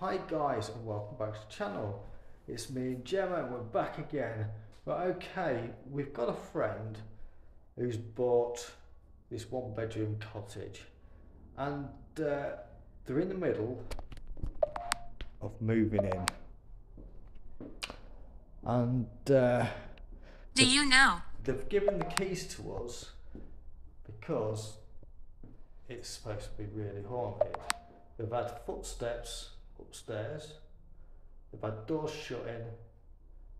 Hi guys and welcome back to the channel. It's me and Gemma and we're back again. But okay, we've got a friend who's bought this one bedroom cottage and uh, they're in the middle of moving in. And uh, Do you know? they've given the keys to us because it's supposed to be really haunted. They've had footsteps upstairs, they've had doors shutting,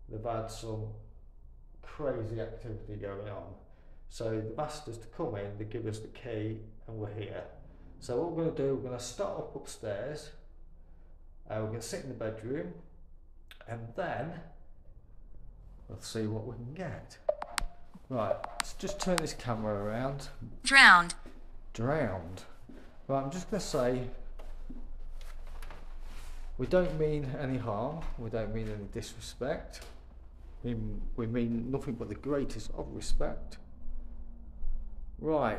they've had some crazy activity going on. So they've asked us to come in, they give us the key, and we're here. So what we're going to do, we're going to start up upstairs, uh, we're going to sit in the bedroom, and then we'll see what we can get. Right, let's just turn this camera around. Drowned. Drowned. Right, I'm just going to say we don't mean any harm, we don't mean any disrespect. We, we mean nothing but the greatest of respect. Right,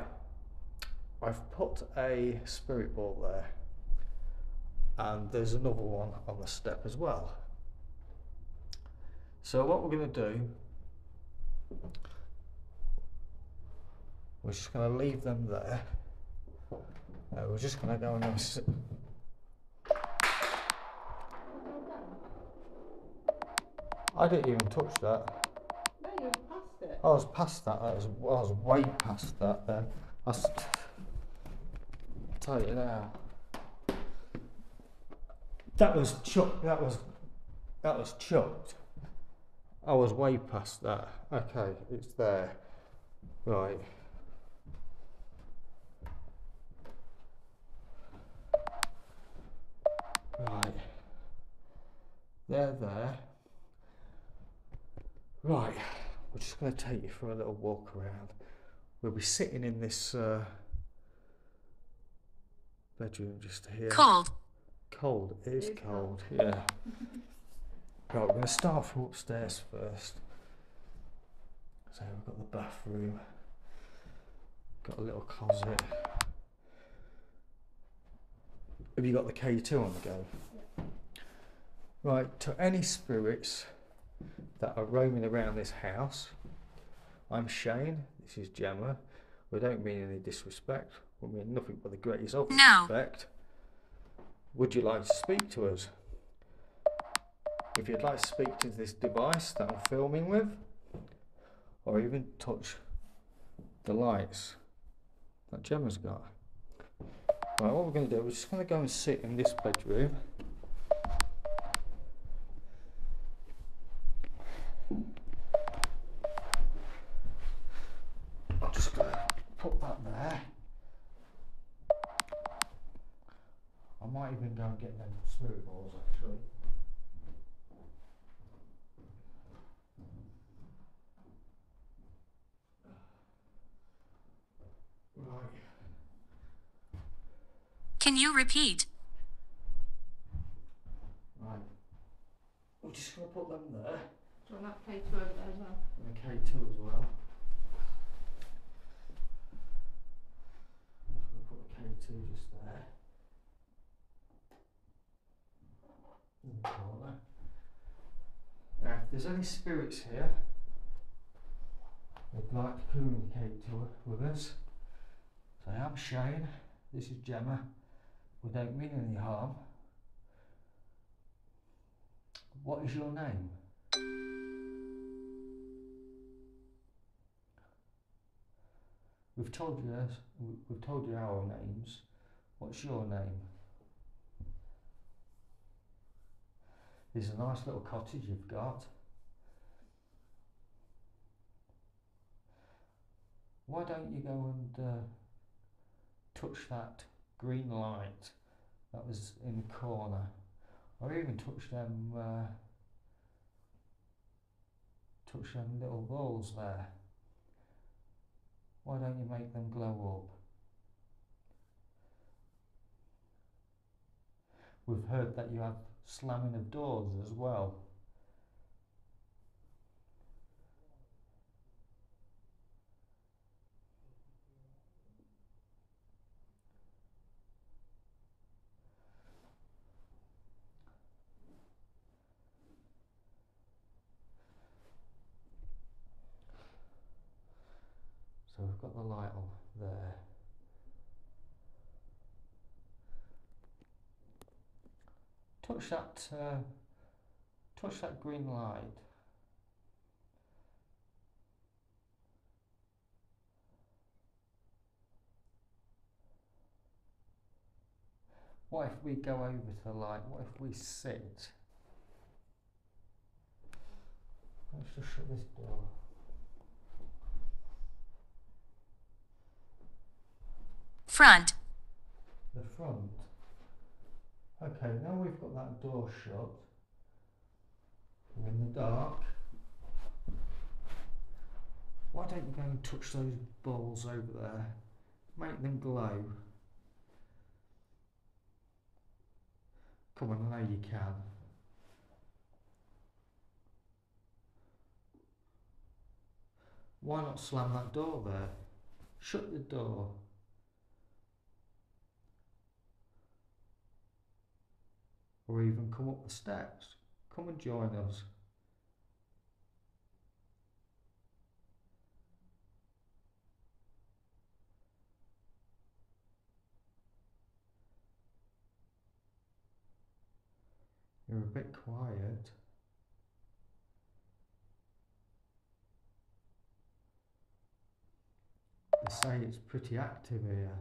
I've put a spirit ball there, and there's another one on the step as well. So, what we're going to do we're just going to leave them there. Uh, we're just going to go and I didn't even touch that. No, you're past it. I was past that. that was, I was way past that then. I tell you now. That was chucked. That was that was chucked. I was way past that. Okay, it's there. Right. Right. They're there. Right. We're just going to take you for a little walk around. We'll be sitting in this uh, bedroom just here. Cold. Cold. It is It is cold. Yeah. right. We're going to start from upstairs first. So we've got the bathroom. Got a little closet. Have you got the K2 on the go? Right, to any spirits that are roaming around this house, I'm Shane, this is Gemma. We don't mean any disrespect, we mean nothing but the greatest of No. respect. Would you like to speak to us? If you'd like to speak to this device that I'm filming with, or even touch the lights that Gemma's got. Right, what we're going to do, we're just going to go and sit in this bedroom. Might even go and get them spirit balls actually. Right. Can you repeat? Right. We're just going to put them there. Do you want that K2 over there as well? And a K2 as well. Just going to put the K2 just there. In the corner. Now, if there's any spirits here who'd like to communicate to with us, say, I'm Shane, this is Gemma, we don't mean any harm. What is your name? We've told you we- we've told you our names. What's your name? There's a nice little cottage you've got. Why don't you go and uh, touch that green light that was in the corner, or even touch them uh, touch them little balls there? Why don't you make them glow up? We've heard that you have slamming of doors as well. got the light on there. Touch that, uh, touch that green light. What if we go over to the light? What if we sit? Let's just shut this door. Front. The front. Okay, now we've got that door shut. We're in the dark. Why don't you go and touch those balls over there? Make them glow. Come on, I know you can. Why not slam that door there? Shut the door. Or even come up the steps. Come and join us. You're a bit quiet. They say it's pretty active here.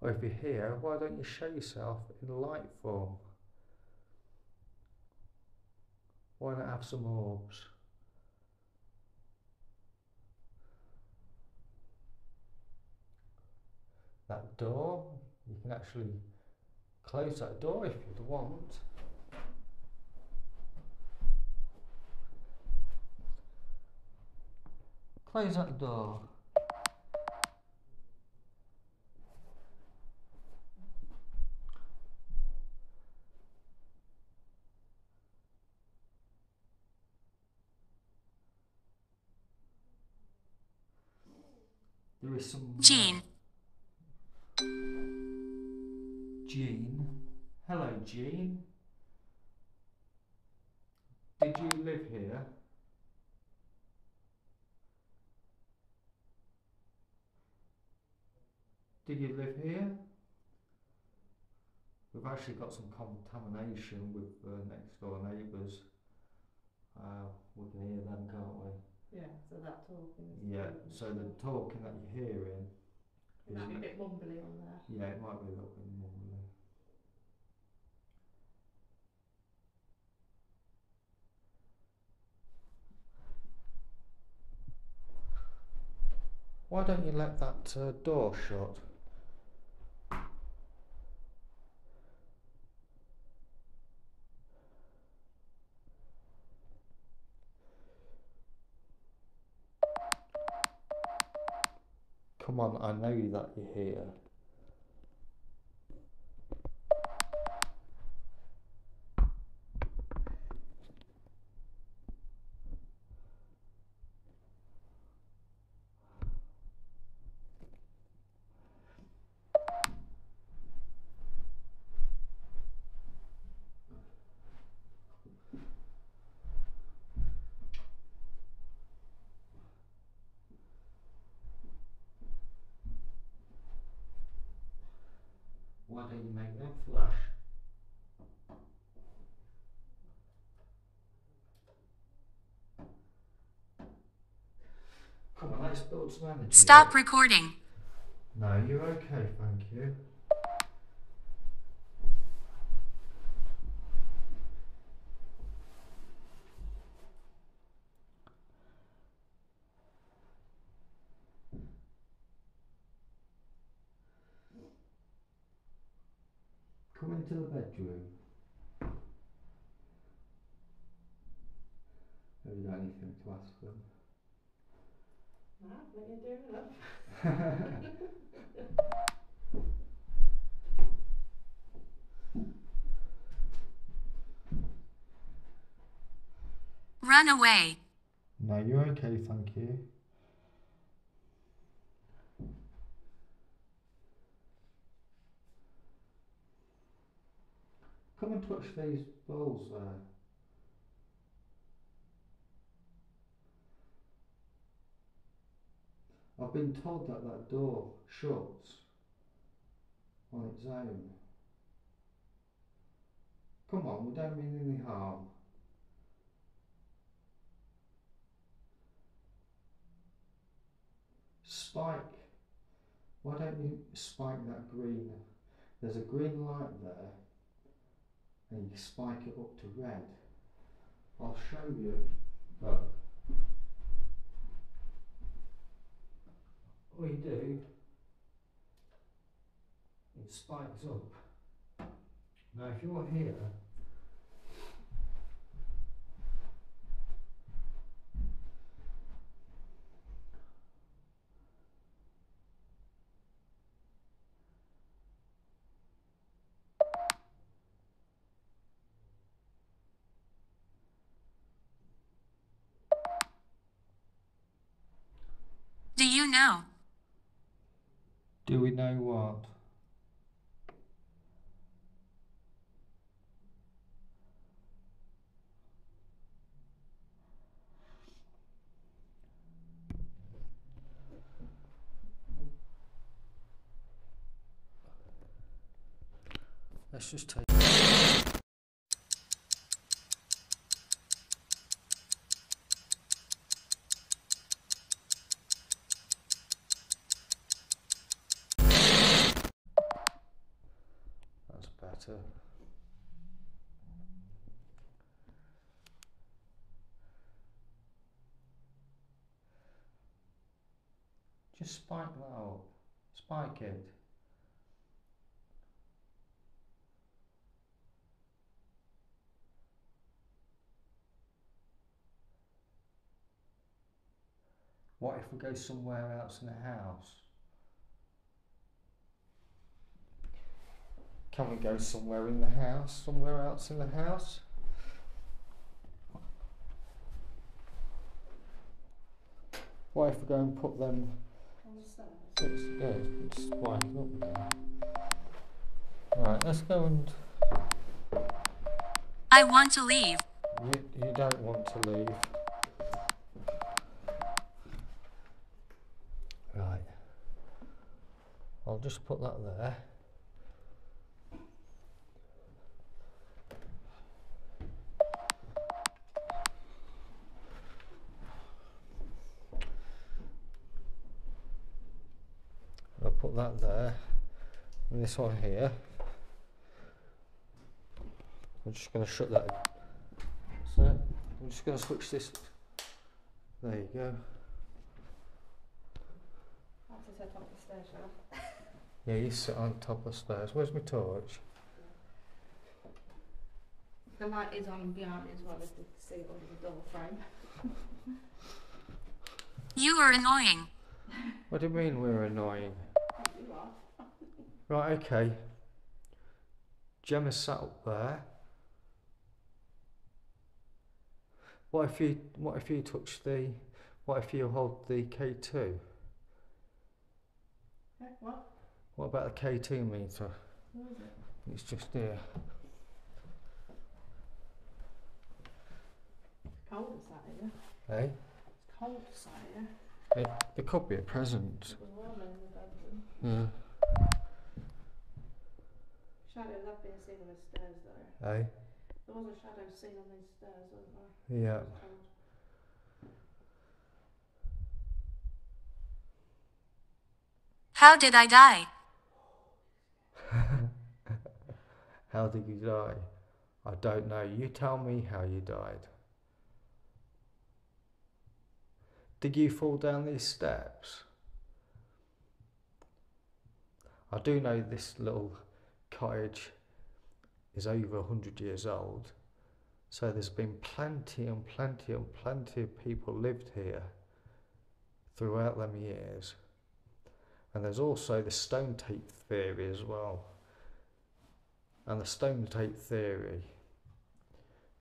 Or if you're here, why don't you show yourself in light form? Why not have some orbs? That door, you can actually close that door if you'd want. Close that door. Is some. Jean. Jean. Hello, Jean. Did you live here? Did you live here? We've actually got some contamination with uh, next door neighbours. Uh, we can hear them, can't we? Yeah, so that talking is. Yeah, important. so the talking that you're hearing, It might be a bit mumbly on there. yeah, it might be a little bit mumbly. Why don't you let that uh, door shut? Come on, I know that you're here. Why don't you make them flash? Come on, let's build some energy. Stop recording. No, you're okay, thank you. Come into the bedroom. Have you got anything to ask them? No, I think you're doing enough. Run away. No, you're okay, thank you. Come and touch these balls there. I've been told that that door shuts on its own. Come on, we don't mean any harm. Spike. Why don't you spike that green? There's a green light there, and you spike it up to red. I'll show you. Look. You do, it spikes up. Now, if you're here, Do you know? Do we know what? Let's just take. That's better. Just spike that up. Spike it. What if we go somewhere else in the house? Can we go somewhere in the house? Somewhere else in the house? What if we go and put them? On the stairs. It's, yeah, it's spike up. Right, let's go and. I want to leave. You, you don't want to leave. Right. I'll just put that there. I'll put that there. And this one here. I'm just going to shut that so I'm just going to switch this. There you go. Have to set up the stairs. Yeah, you sit on top of the stairs. Where's my torch? The light is on behind me as well as you can see it under the door frame. You are annoying. What do you mean we're annoying? Right, okay. Gemma sat up there. What if you what if you touch the what if you hold the K two? Eh, what? What about the K two meter? Where is it? It's just here. It's cold inside here. Eh? It's cold inside here. It, it could be a present. It was warm in the bedroom. Yeah. Shadows have been seen on the stairs though. Eh? There was a shadow seen on these stairs, wasn't there? Yeah. It was cold. How did I die? How did you die? I don't know. You tell me how you died. Did you fall down these steps? I do know this little cottage is over 100 years old. So there's been plenty and plenty and plenty of people lived here throughout them years. And there's also the stone tape theory as well. And the stone tape theory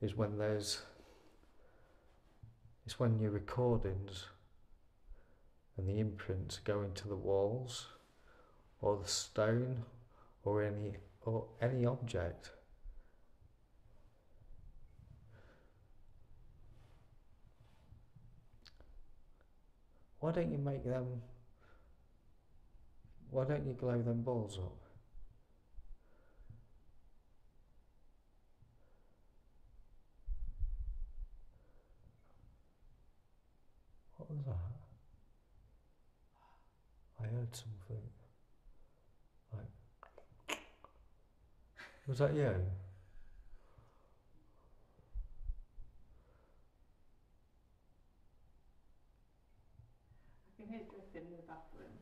is when there's it's when your recordings and the imprints go into the walls or the stone or any or any object. Why don't you make them why don't you glow them balls up? What was that? I heard something. Was that you? I can hear dripping in the bathroom.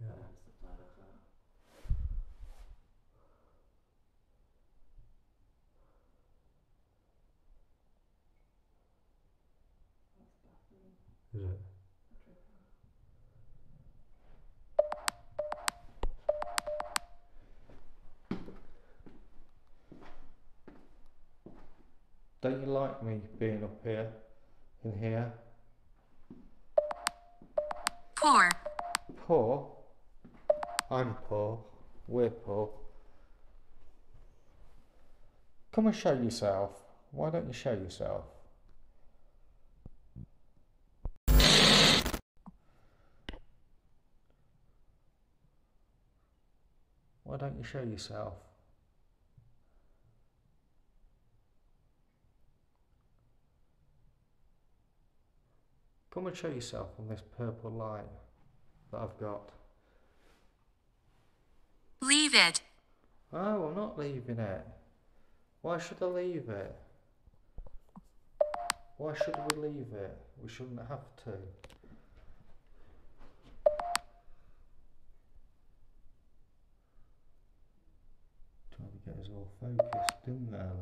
Yeah. That's the toilet as well. That's the bathroom Is it? dripping. Don't you like me being up here, in here? Poor. Poor? I'm poor. We're poor. Come and show yourself. Why don't you show yourself? Why don't you show yourself? Come and show yourself on this purple light that I've got. Leave it. Oh, I'm not leaving it. Why should I leave it? Why should we leave it? We shouldn't have to. Trying to get us all focused, didn't there?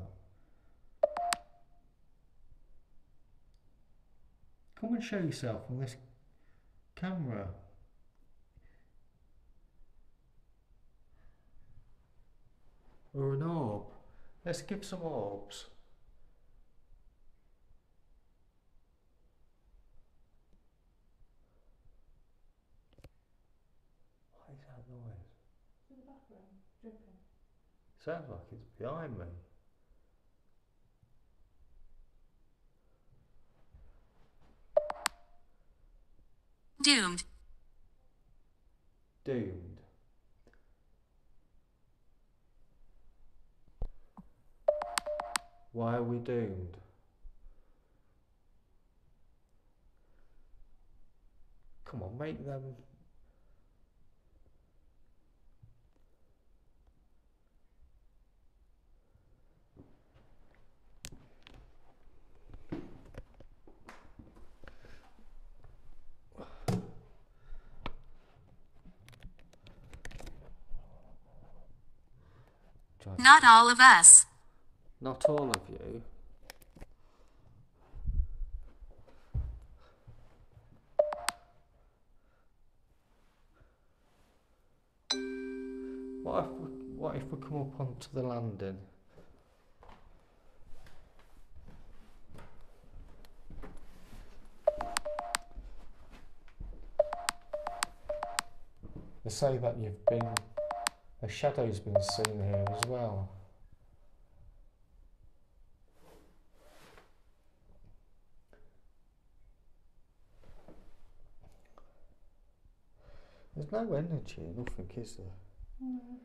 Come and show yourself on this camera. Or an orb. Let's give some orbs. What is that noise? It's in the bathroom, dripping. Sounds like it's behind me. Doomed. Doomed. Why are we doomed? Come on, make them. Not all of us. Not all of you. What if we, what if we come up onto the landing? They say that you've been a shadow's been seen here as well. There's no energy, nothing, is there? No.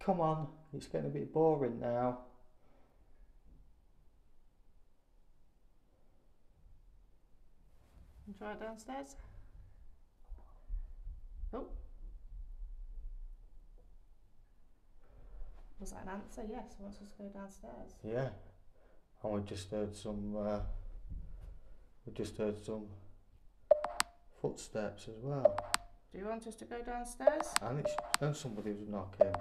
Come on, it's getting a bit boring now. Try it downstairs. Oh. Was that an answer? Yes, he wants us to go downstairs. Yeah. And we just heard some, uh, we just heard some footsteps as well. Do you want us to go downstairs? And it's, and somebody was knocking.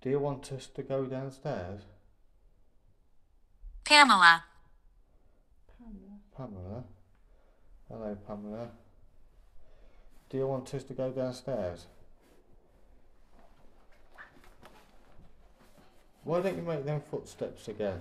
Do you want us to go downstairs? Pamela. Pamela. Pamela? Hello, Pamela. Do you want us to go downstairs? Why don't you make them footsteps again?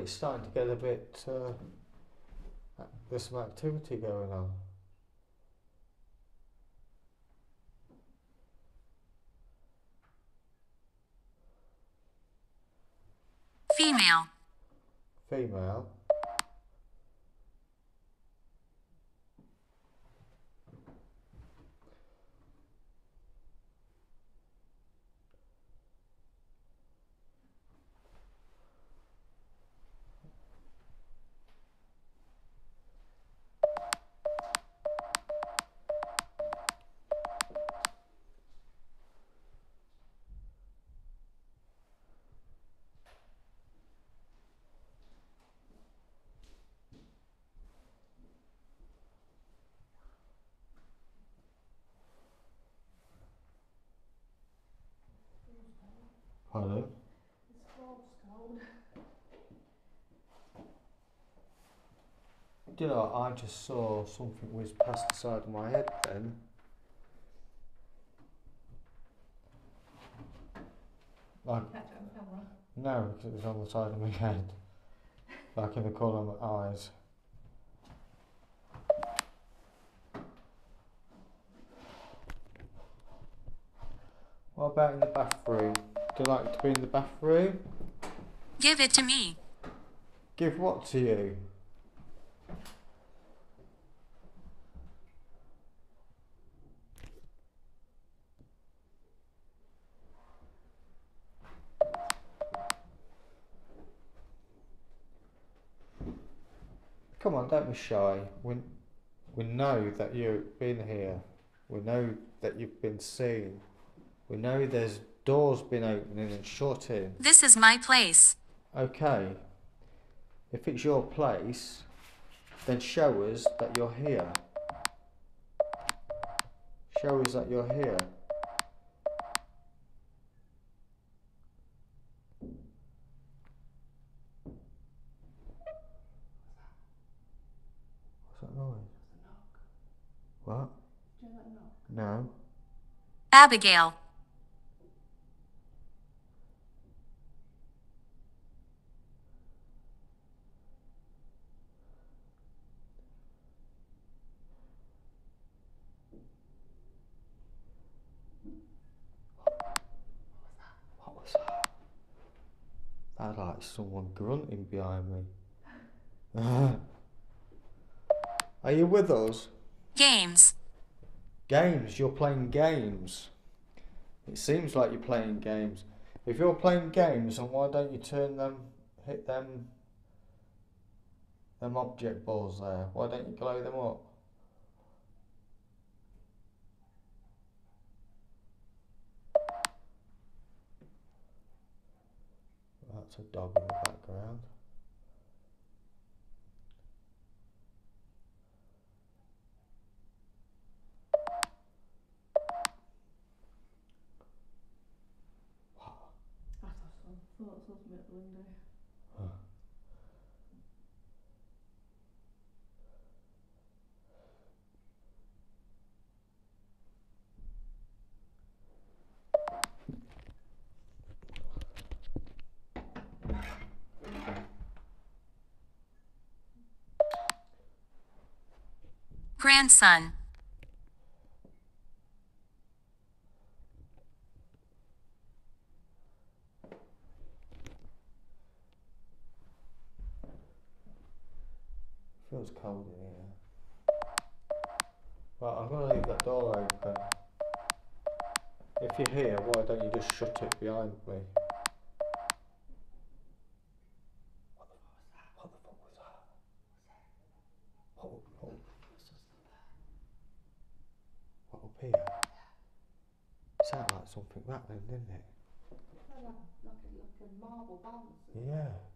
It's starting to get a bit. Uh, there's some activity going on. Female. Female. Pardon? Do you know, I just saw something whiz past the side of my head then. Like, Catch it on camera. no, because it was on the side of my head. Like in the corner of my eyes. What about in the bathroom? Like to be in the bathroom? Give it to me. Give what to you? Come on, don't be shy. We, we know that you've been here. We know that you've been seen. We know there's doors been opening and shutting. This is my place. Okay. If it's your place, then show us that you're here. Show us that you're here. What's that noise? What? No. Abigail. That like someone grunting behind me. Are you with us? Games. Games, you're playing games. It seems like you're playing games. If you're playing games, then why don't you turn them, hit them, them object balls there? Why don't you glow them up? That's a dog in the background. I thought so. thought something at the window. Grandson. Feels cold in here. Well, I'm gonna leave that door open. If you're here, why don't you just shut it behind me? What the fuck was that? What the fuck was that? What, what, what up here? Sounded like something rattling, didn't it? Like, like, a, like a marble. Yeah.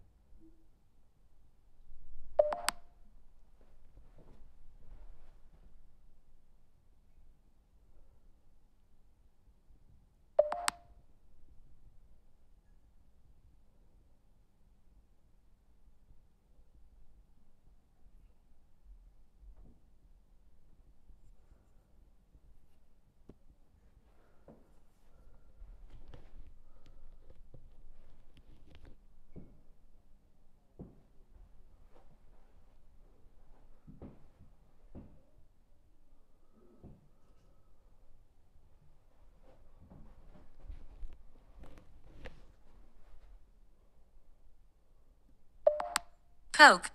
Coke.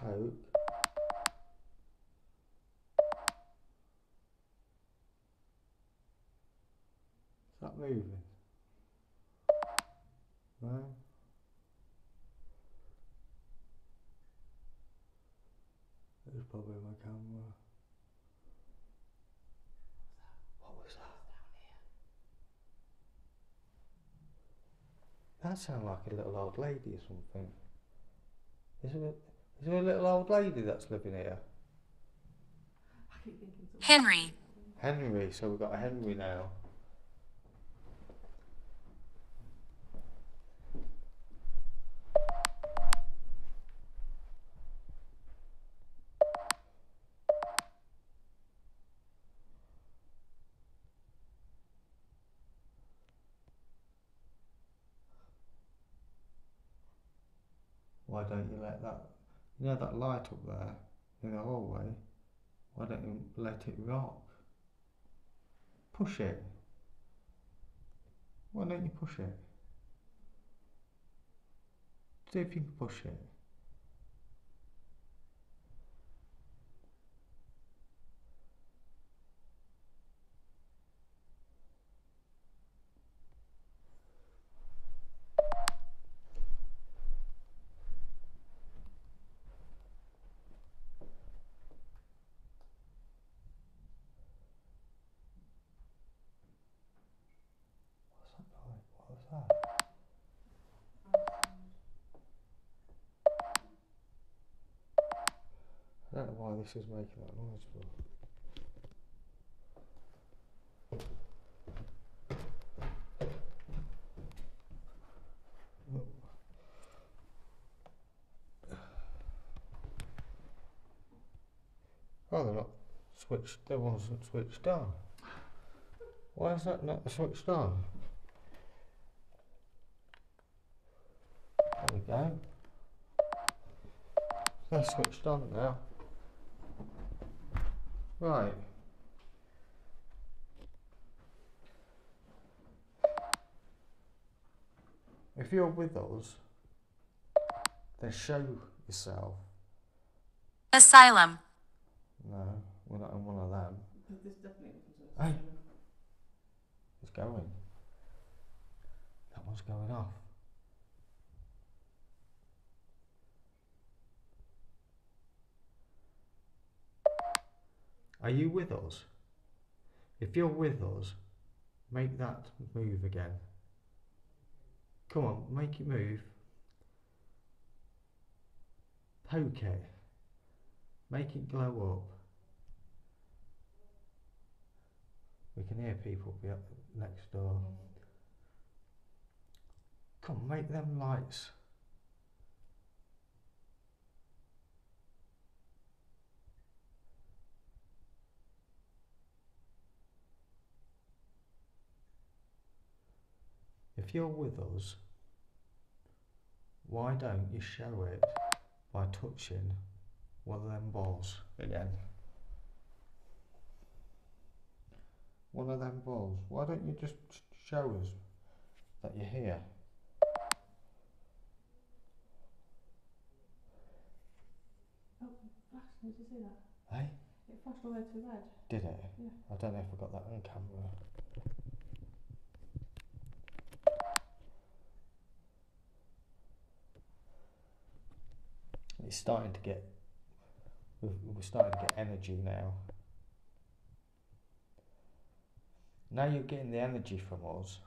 Coke. Is that moving? No. It's probably my camera. What was that? That sounded like a little old lady or something. Is there, a, is there a little old lady that's living here? I keep thinking something. Henry. Henry, so we've got a Henry now. Why don't you let that, you know that light up there in the hallway? Why don't you let it rock? Push it. Why don't you push it? See if you can push it. What's that noise? What was that? I don't know why this is making that noise for. Oh, they're not switched. They wasn't switched on. Why is that not switched on? There we go. They're switched on now. Right. If you're with us, then show yourself. Asylum. No, we're not in one of them. This definitely Hey. It's going. That one's going off. Are you with us? If you're with us, make that move again. Come on, make it move. Poke it. Make it glow up. We can hear people up next door. Come make them lights. If you're with us, why don't you show it by touching one of them balls again? One of them balls. Why don't you just show us that you're here? Oh, flash, did you see that? Hey, It flashed all the way to red. did it? Yeah. I don't know if I got that on camera. It's starting to get. We're starting to get energy now. Now you're getting the energy from us.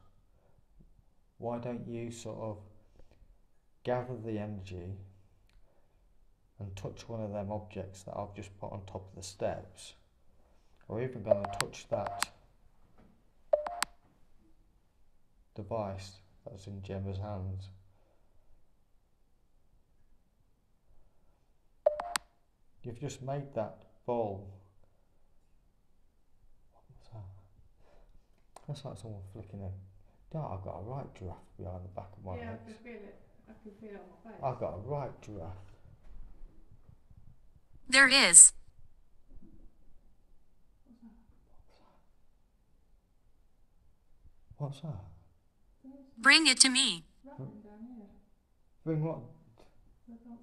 Why don't you sort of gather the energy and touch one of them objects that I've just put on top of the steps? Or even going to touch that device that's in Gemma's hands. You've just made that ball. What that? That's like someone flicking a. No, I've got a right giraffe behind the back of my yeah, head. I can feel it. I can feel it on my face. I've got a right giraffe. There is. What's that? Bring it to me. Rattling down here. Bring what? I can't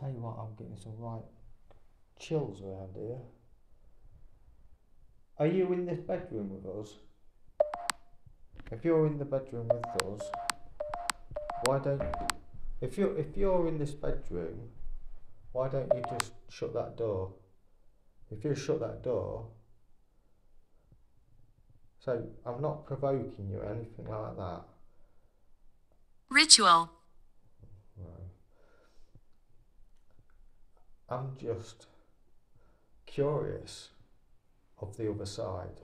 Tell you what, I'm getting some right chills around here. Are you in this bedroom with us? If you're in the bedroom with us, why don't if you if you're in this bedroom, why don't you just shut that door? If you shut that door, so I'm not provoking you or anything like that. Ritual. I'm just curious of the other side.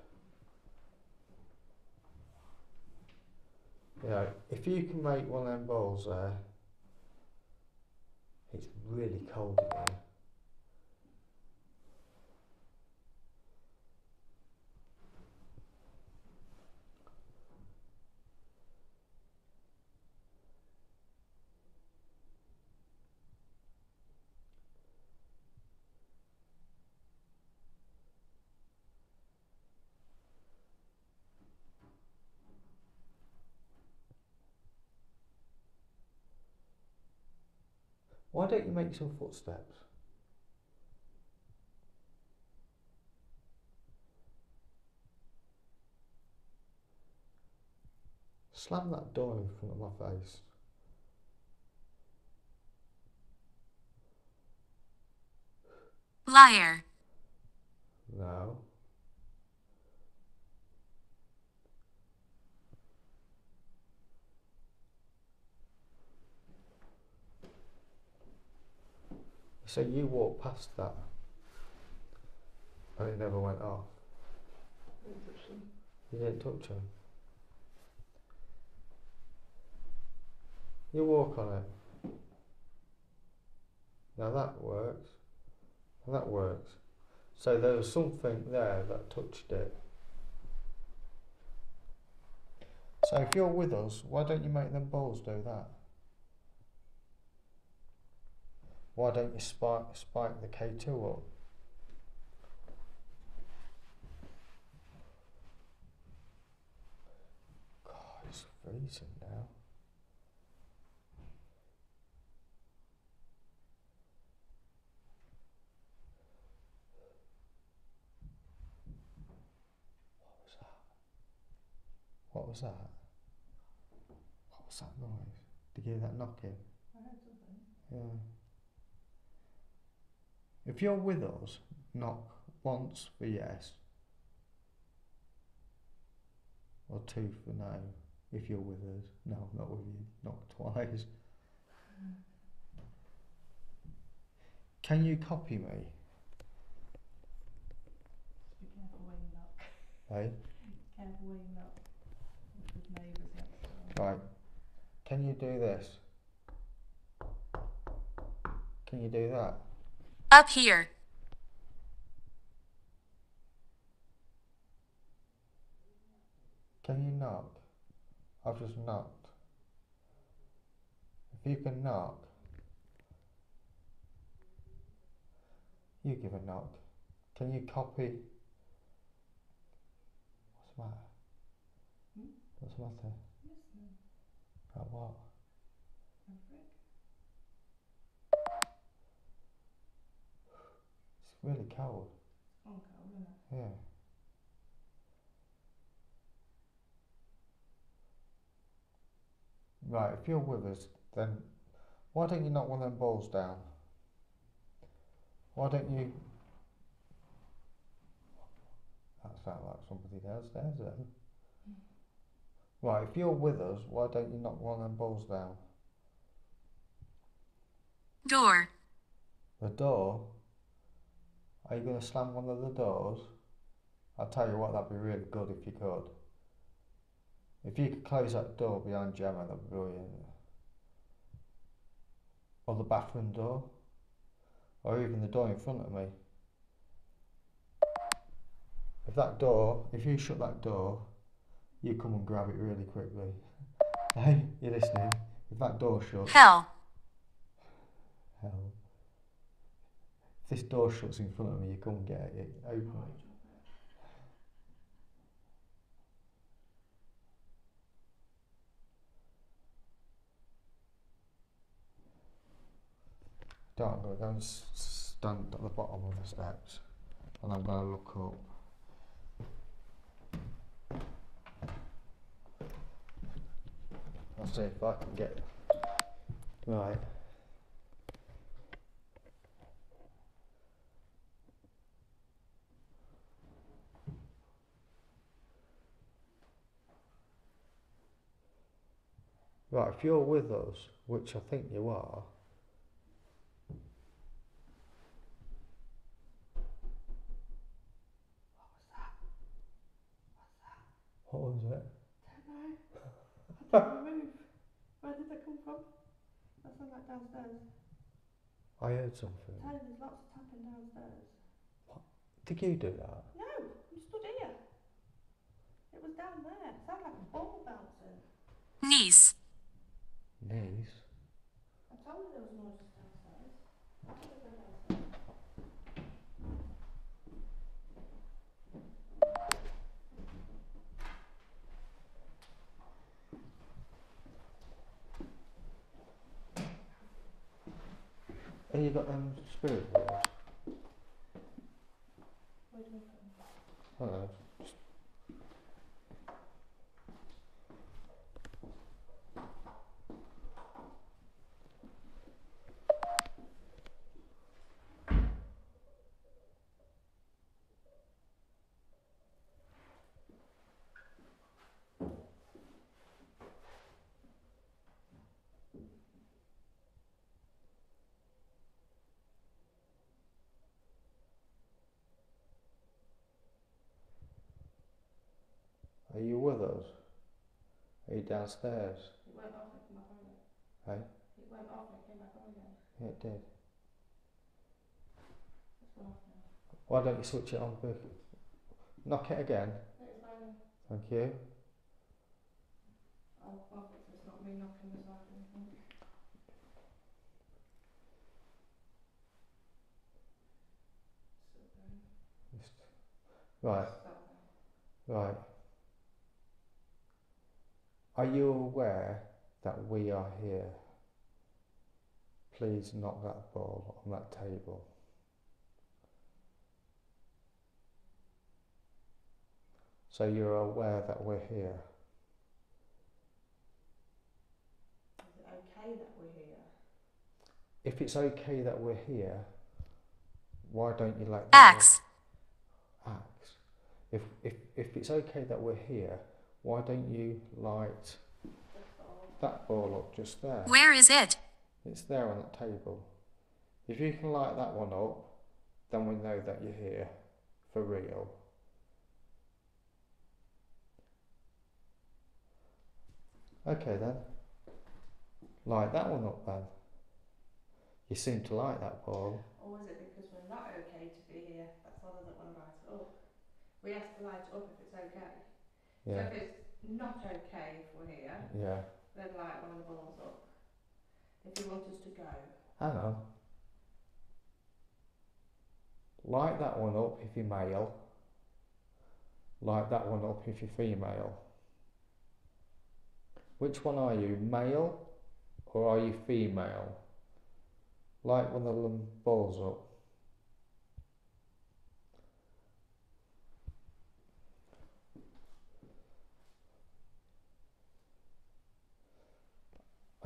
You know, if you can make one of them balls there, it's really cold in here. Why don't you make some footsteps? Slam that door in front of my face. Liar. No. So you walked past that and it never went off. You didn't touch him. You walk on it. Now that works. That works. So there was something there that touched it. So if you're with us, why don't you make them balls do that? Why don't you spike spike the K2 up? God, it's freezing now. What was that? What was that? What was that noise? Did you hear that knocking? Yeah. If you're with us, knock once for yes, or two for no. If you're with us, no, not with you. Knock twice. Can you copy me? Be careful where you knock. Eh? Hey, Careful where you knock. With neighbours, right. Can you do this? Can you do that? Up here. Can you knock? I've just knocked. If you can knock, you give a knock. Can you copy? What's the matter? What's the matter? Listen, About what? Maverick. It's really cold. On cold, isn't it? Yeah. Right, if you're with us, then why don't you knock one of them balls down? Why don't you? That sounds like somebody downstairs then. Right, if you're with us, why don't you knock one of them balls down? Door. The door? Are you going to slam one of the doors? I'll tell you what, that'd be really good if you could. If you could close that door behind Gemma, that'd be brilliant. Or the bathroom door. Or even the door in front of me. If that door, if you shut that door, you come and grab it really quickly. Hey, you listening? If that door shuts, Hell. hell. This door shuts in front of me, you can't get it open. Don't, I'm going go and stand at the bottom of the steps and I'm going to look up. I'll see if I can get. Right. Right, if you're with us, which I think you are, what was it? I Don't know. move. Where did it come from? That sounds like downstairs. I heard something. Tell you, there's lots of tapping downstairs. Did you do that? No, you stood here. It was down there. It sounded like a ball bouncing. Niece. I told you there was noises downstairs. How did they go downstairs? Have you got them spirit? Where do we put them? I don't know. Are you with us? Are you downstairs? It went off and came back on again. Hey? It went off and came back on again. Yeah, it did. It's gone off now. Why don't you switch it on? Vic? Knock it again. Thank you. Oh, I'll, I'll fix it. It's not me knocking as well. anything. Still going. Right, Stop now. right. Are you aware that we are here? Please knock that ball on that table. So you're aware that we're here. Is it okay that we're here? If it's okay that we're here, why don't you like that X. axe? If, if, if it's okay that we're here, why don't you light that ball up just there? Where is it? It's there on that table. If you can light that one up, then we know that you're here for real. Okay then. Light that one up then. You seem to like that ball. Or is it because we're not okay to be here? That's why I don't want to light it up. We have to light it up if it's okay. Yeah. So if it's not okay if we're here, Yeah. then light one of the balls up. If you want us to go. Hang on. Light that one up if you're male. Light that one up if you're female. Which one are you, male or are you female? Light one of them balls up.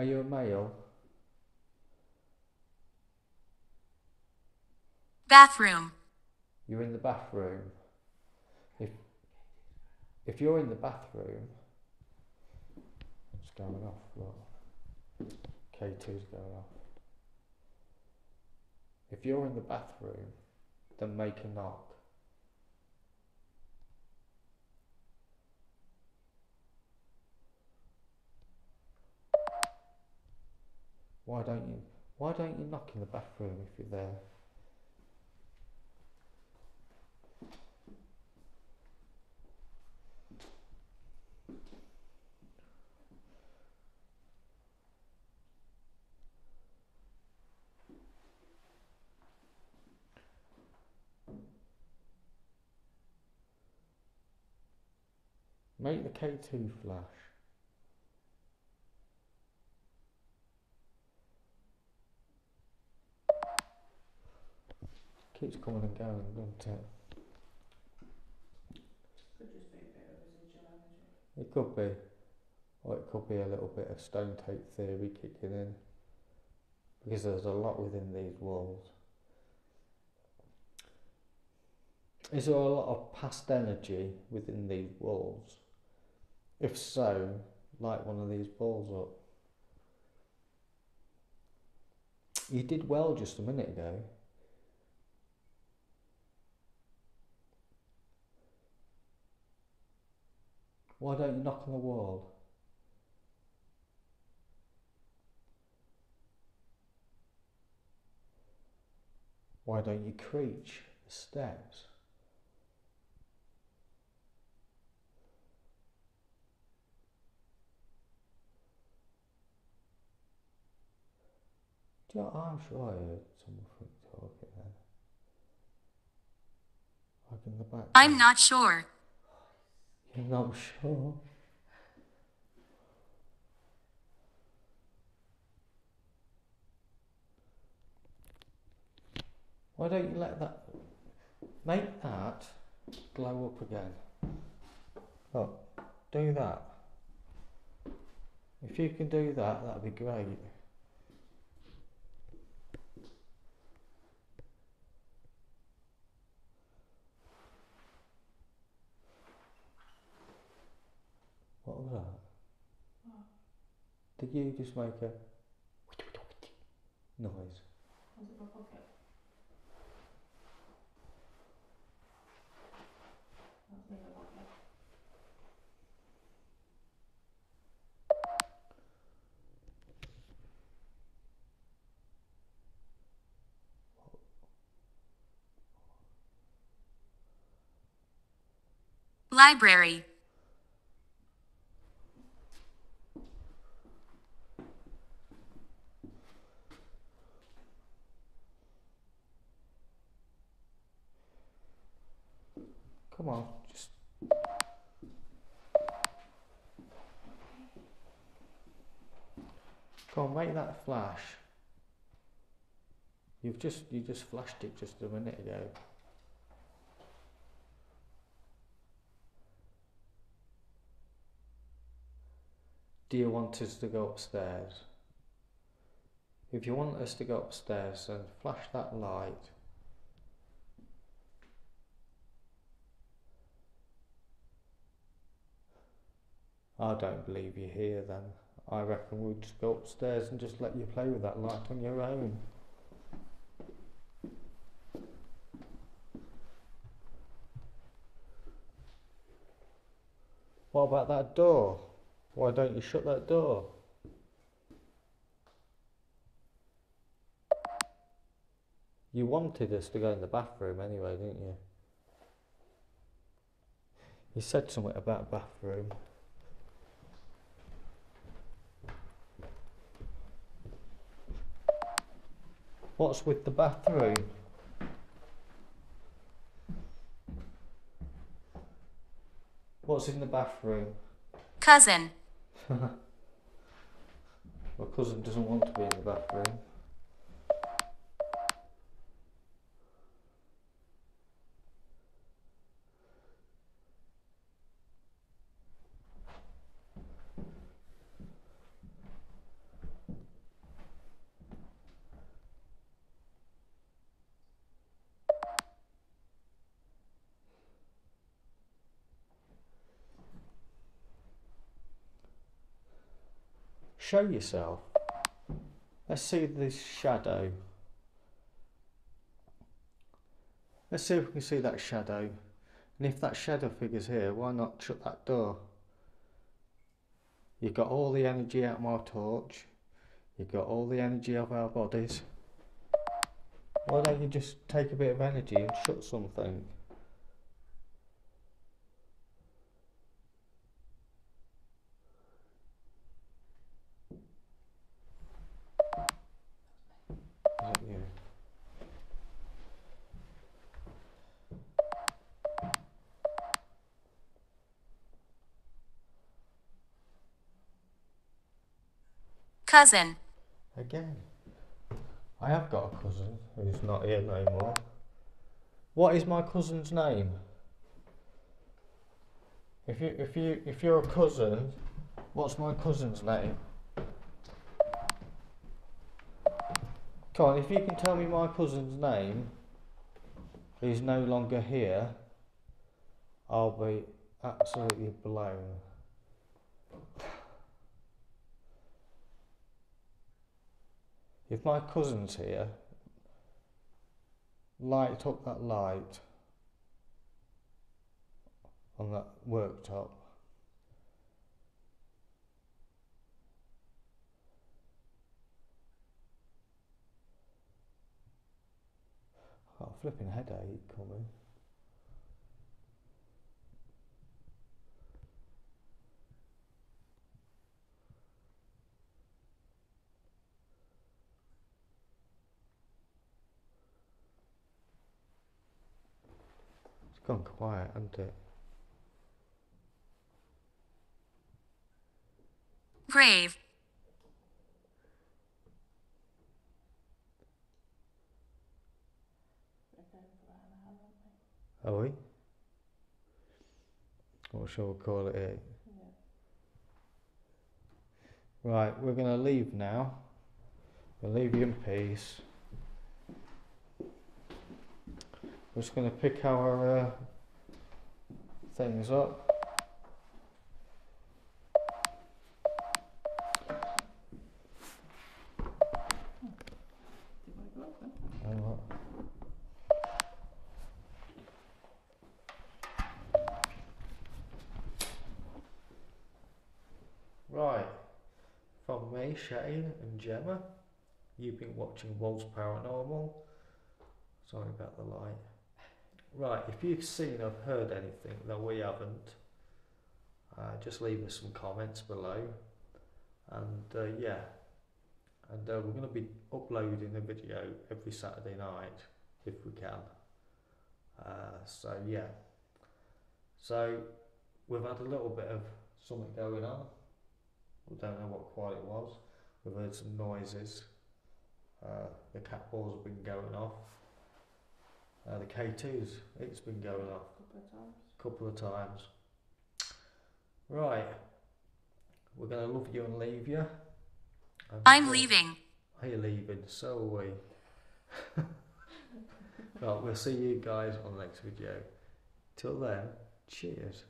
Are you a male? Bathroom. You're in the bathroom. If if you're in the bathroom, it's going off. Look, K2's going off. If you're in the bathroom, then make a knock. Why don't you? Why don't you knock in the bathroom if you're there? Make the K2 flash. Keeps coming and going, doesn't it? Could just be a bit of residual energy. It could be. Or it could be a little bit of stone tape theory kicking in. Because there's a lot within these walls. Is there a lot of past energy within these walls? If so, light one of these balls up. You did well just a minute ago. Why don't you knock on the wall? Why don't you creach the steps? Do you know, I'm sure I heard someone talking then. Like in the back. I'm not sure. You're not sure? Why don't you let that make that glow up again? Oh, do that. If you can do that, that'd be great. What was that? Did you just make a noise? Was it my pocket. Library. Come on, just. Come on, make flash. You've just you just flashed it just a minute ago. Do you want us to go upstairs? If you want us to go upstairs, and flash that light. I don't believe you're here then. I reckon we'll just go upstairs and just let you play with that light on your own. What about that door? Why don't you shut that door? You wanted us to go in the bathroom anyway, didn't you? You said something about bathroom. What's with the bathroom? What's in the bathroom? Cousin. My cousin doesn't want to be in the bathroom. Show yourself. Let's see this shadow. Let's see if we can see that shadow. And if that shadow figure's here, why not shut that door? You've got all the energy out of my torch. You've got all the energy of our bodies. Why don't you just take a bit of energy and shut something? Is it you? Cousin, Again. I have got a cousin who's not here no more. What is my cousin's name? If you if you if you're a cousin, what's my cousin's name? Come on, if you can tell me my cousin's name, who's no longer here, I'll be absolutely blown. If my cousin's here, light up that light on that worktop. I've got a flipping headache coming. It's gone quiet, hasn't it? grave, We're going for about an hour, aren't Are we? What shall we call it here? Yeah. Right, we're going to leave now. We'll leave you in peace. We're just going to pick our uh, things up. Right, from me, Shane and Gemma, you've been watching Wold's Paranormal. Sorry about the light. Right, if you've seen or heard anything that we haven't, uh, just leave us some comments below. And uh, yeah, and uh, we're going to be uploading a video every Saturday night if we can. Uh, so yeah, so we've had a little bit of something going on. We don't know what quite it was. We've heard some noises. Uh, the cat balls have been going off. Uh, the K2s, it's been going off Couple of times. a couple of times. Right, we're going to love you and leave you. And, I'm uh, leaving. Are you leaving? So are we. well, we'll see you guys on the next video. Till then, cheers.